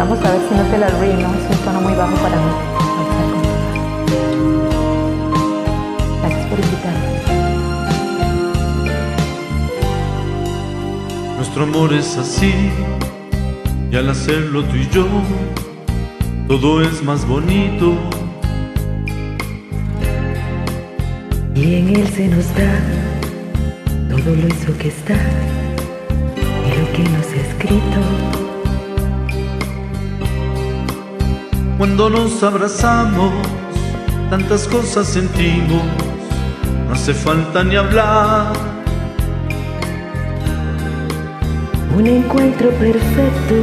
Vamos a ver si no te la arruino, es un tono muy bajo para mí. Gracias por invitarme. Nuestro amor es así, y al hacerlo tú y yo, todo es más bonito. Y en él se nos da todo lo hizo que está y lo que nos ha escrito. Cuando nos abrazamos, tantas cosas sentimos, no hace falta ni hablar. Un encuentro perfecto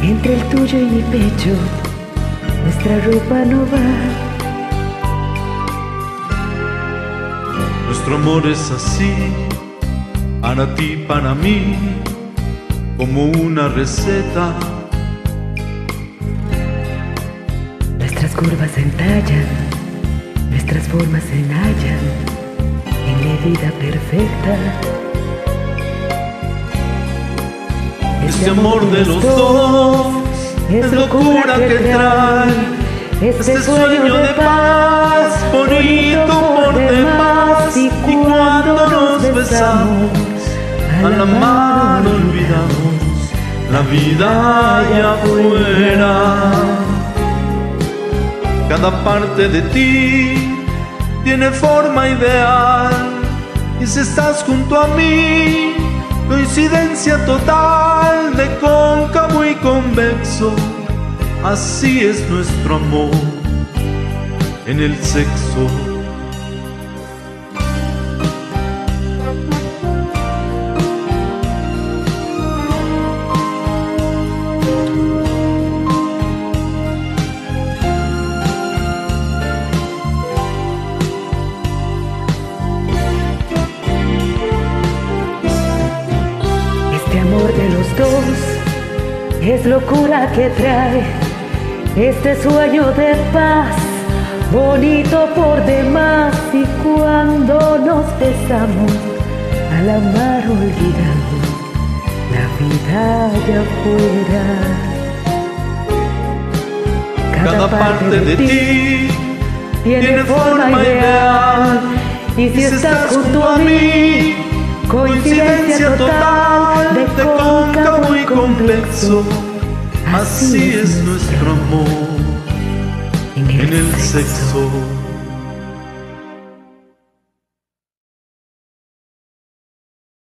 entre el tuyo y mi pecho, nuestra ropa no va. Nuestro amor es así, para ti, para mí, como una receta. Curvas se entallan, nuestras formas se hallan en medida perfecta. Este amor de los dos es locura que trae este sueño de paz, bonito por demás. Y cuando nos besamos, al amar olvidamos la vida allá afuera. Cada parte de ti tiene forma ideal y si estás junto a mí, coincidencia total de cóncavo y convexo. Así es nuestro amor en el sexo. Dos es locura que trae este sueño de paz, bonito por demás. Y cuando nos besamos, al amar olvidamos la vida allá afuera. Cada parte de ti tiene forma ideal. Y si estás junto a mí, coincidencia total de cóncavo y complexo. Así es nuestro amor en el sexo.